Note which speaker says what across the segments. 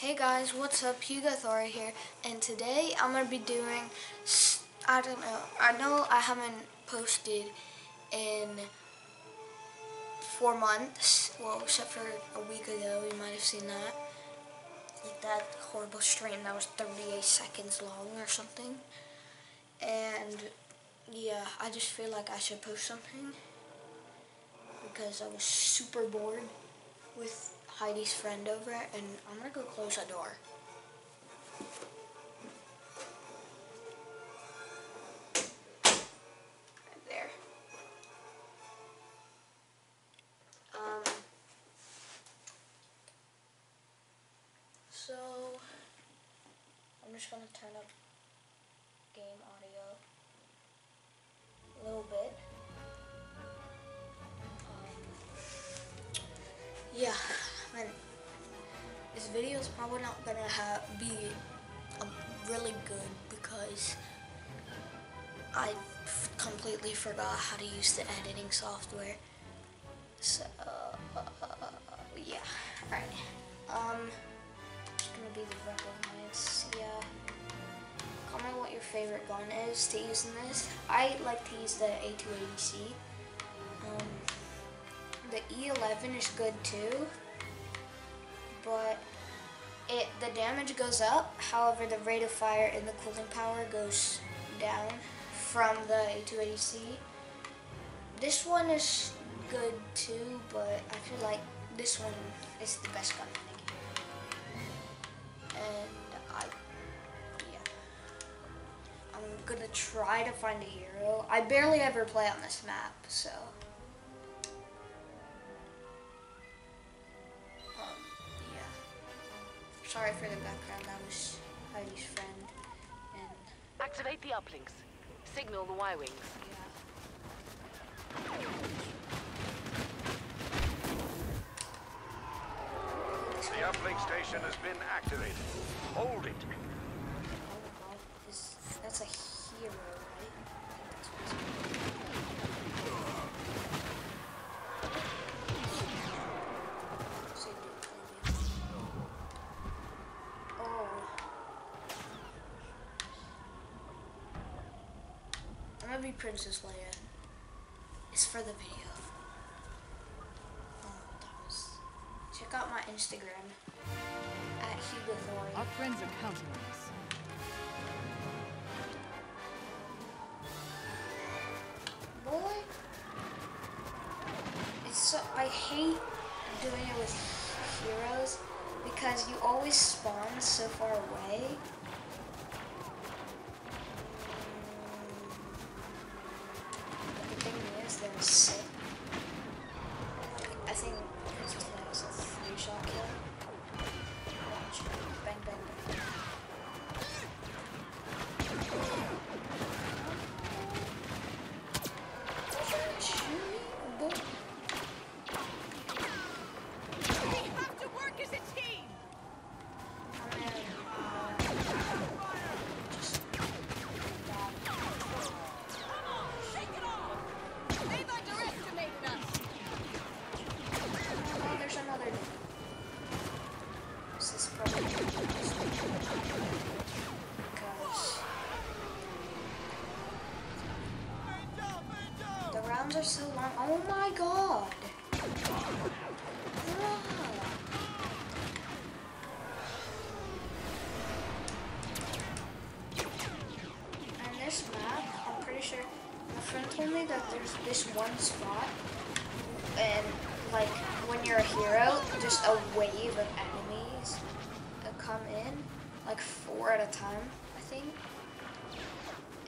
Speaker 1: Hey guys, what's up? Hugo Thorri here, and today I'm gonna be doing. I don't know. I know I haven't posted in four months. Well, except for a week ago, you might have seen that. Like that horrible stream that was 38 seconds long or something. And yeah, I just feel like I should post something because I was super bored with Heidi's friend over and I'm gonna go close the door. Right there. Um, so, I'm just gonna turn up gonna have, be um, really good because I completely forgot how to use the editing software. So, uh, yeah, alright. Um, it's gonna be the recognize, yeah. Comment what your favorite gun is to use in this. I like to use the A280C. Um, the E11 is good too but it the damage goes up. However, the rate of fire and the cooling power goes down from the A280C. This one is good too, but I feel like this one is the best gun in the game. And I, yeah, I'm gonna try to find a hero. I barely ever play on this map, so. Sorry for the background, that was Heidi's friend. And
Speaker 2: Activate the uplinks. Signal the Y-Wings.
Speaker 3: Yeah. The uplink station has been activated. Hold it.
Speaker 1: Oh, oh that's a hero, Princess Leia. It's for the video. Oh. Check out my Instagram at Hugo Thorri.
Speaker 4: Our friends are counting on us.
Speaker 1: Boy, it's so I hate doing it with heroes because you always spawn so far away. Arms are so long. Oh my god. And this map, I'm pretty sure my friend told me that there's this one spot and like when you're a hero, just a wave of enemies come in, like four at a time, I think.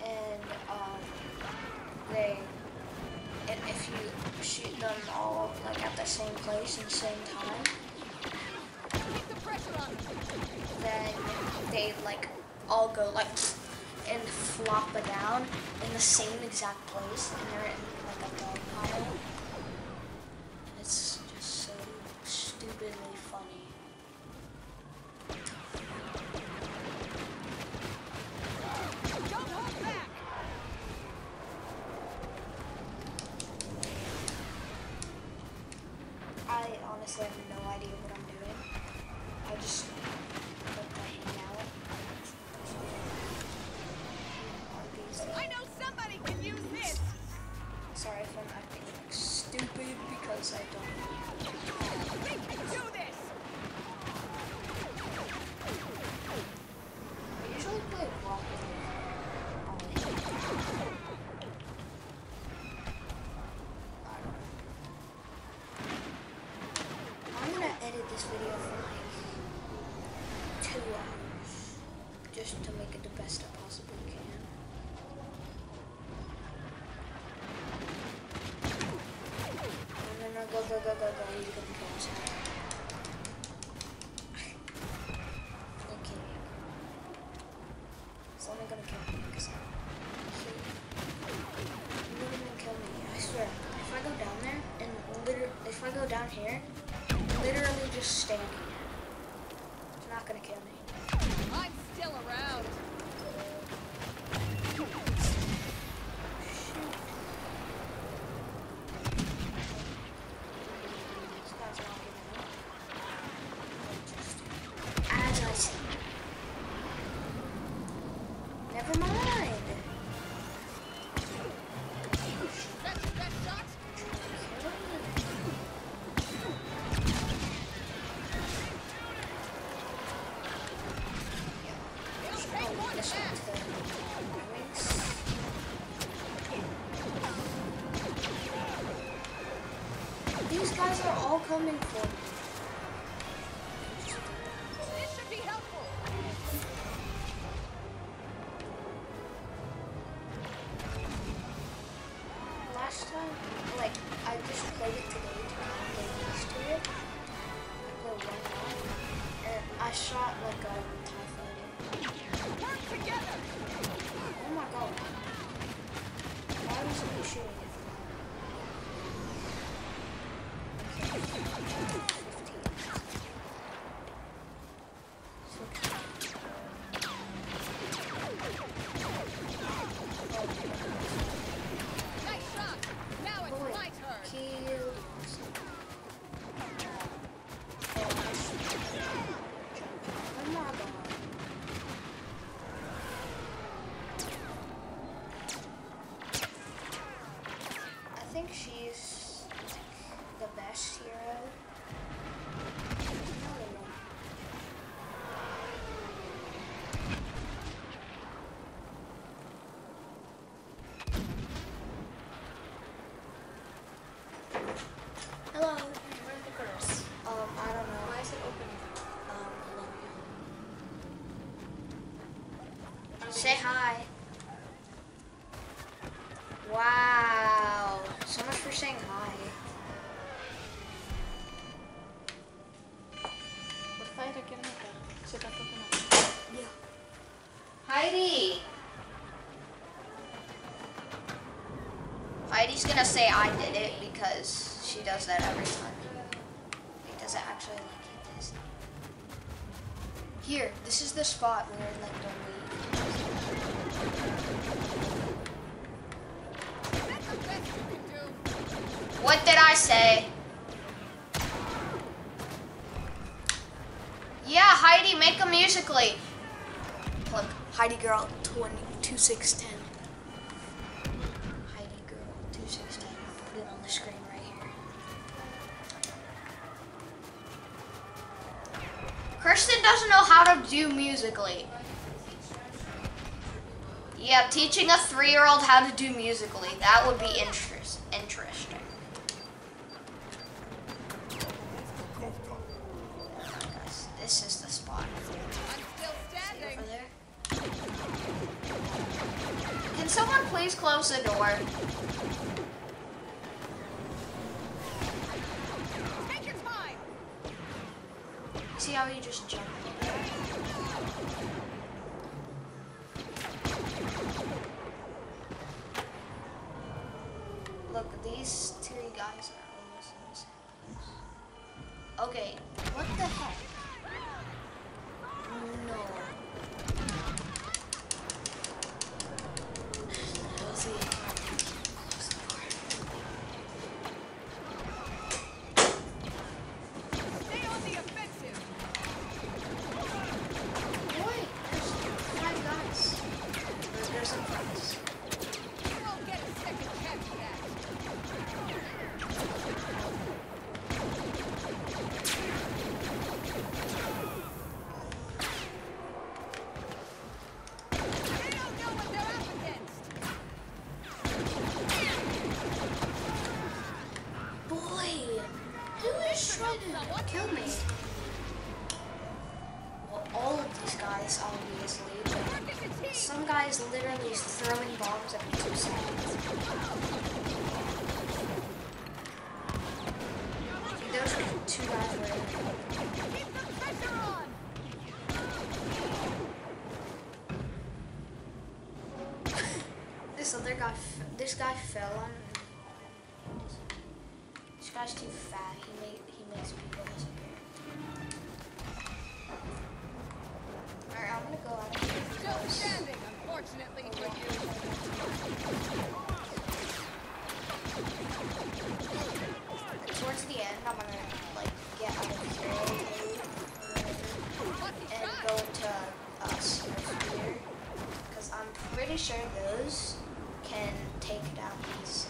Speaker 1: And um, they and if you shoot them all like at the same place and same time, then they like all go like and flop down in the same exact place, and they're in like a dog pile. It's just so stupidly funny. I honestly have no idea what I'm doing. I just Go, go, go. He's gonna kill me gonna kill me. I swear. If I go down there and literally, if I go down here, literally just standing it's not gonna kill me.
Speaker 4: I'm still around.
Speaker 1: These guys are all coming for me. Say hi. Wow. So much for saying hi.
Speaker 5: What fai da chiamata? C'è tanto
Speaker 1: Yeah.
Speaker 5: Heidi!
Speaker 1: Heidi's gonna say I did it because she does that every time. It doesn't actually like it this. Here, this is the spot where like the Heidi, make a Musical.ly. Look, Heidi girl, 2610. Heidi girl, 2610. Put it on the screen right here. Kirsten doesn't know how to do Musical.ly. Yeah, teaching a three-year-old how to do Musical.ly. That would be interesting. Please close the door? See how you just jump? This guy fell on. This guy's too fat. He, make, he makes people disappear. Alright, I'm gonna go out of
Speaker 4: Still standing, unfortunately for you.
Speaker 1: Towards the end, I'm gonna, like, get out of here and go into uh, Because I'm pretty sure those can take down these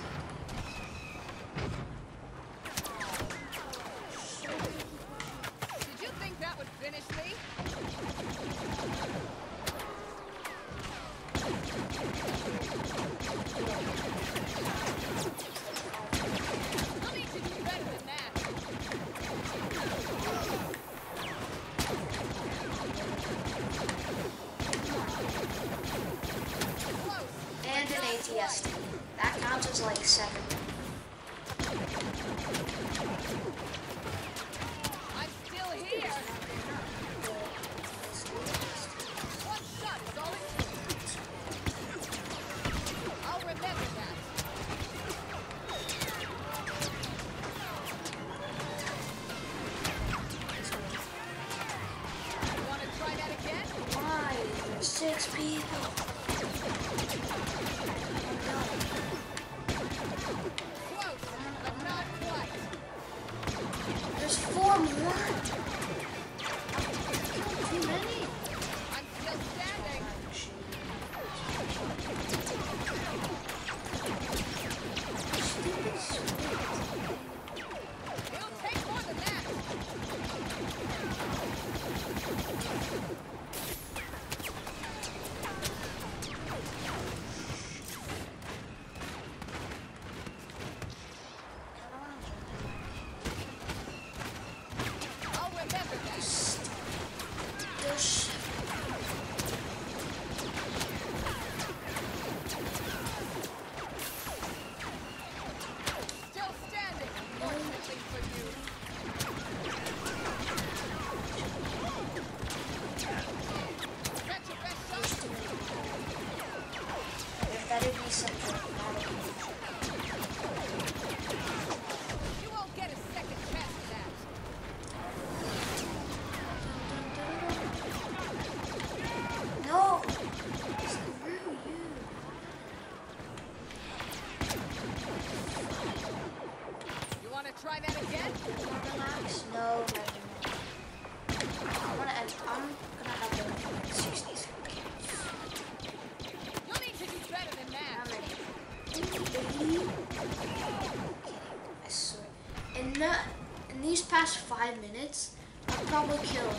Speaker 1: kill.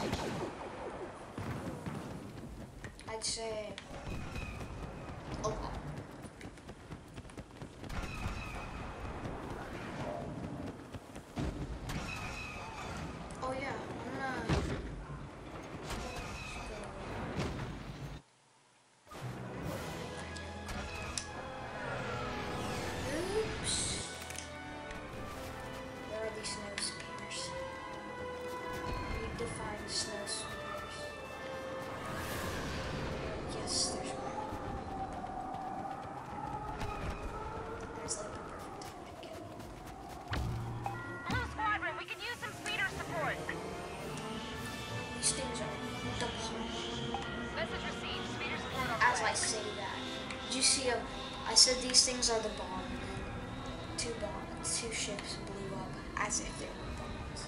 Speaker 1: I'd say I say that? Did you see a, I said these things are the bomb, and two bombs, two ships blew up as if they were bombs.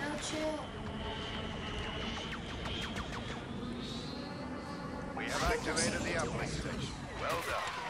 Speaker 1: No chill.
Speaker 3: We have activated the uplink station. Well done.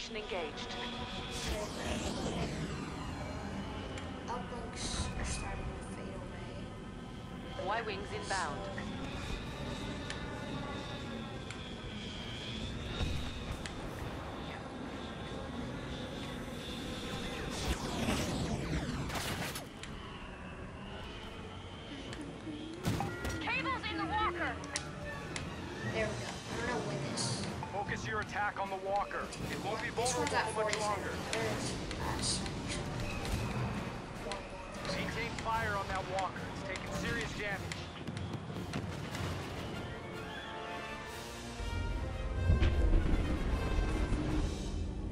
Speaker 6: Station engaged.
Speaker 1: Uplinks are starting to fade away.
Speaker 6: Y-wings inbound.
Speaker 3: Attack on the walker. It won't be vulnerable much longer.
Speaker 1: There's us.
Speaker 3: Maintain fire on that walker. It's taking serious damage.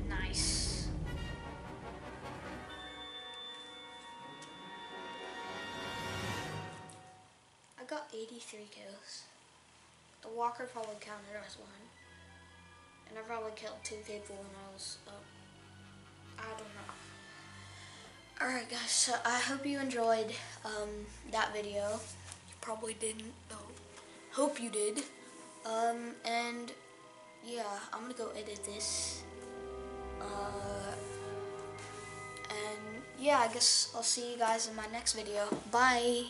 Speaker 1: Nice. I got 83 kills. The walker probably counted as one. And I probably killed two people when I was up. I don't know. Alright guys, so I hope you enjoyed um, that video. You probably didn't though. Hope you did. Um, and yeah, I'm gonna go edit this. Uh, and yeah, I guess I'll see you guys in my next video. Bye.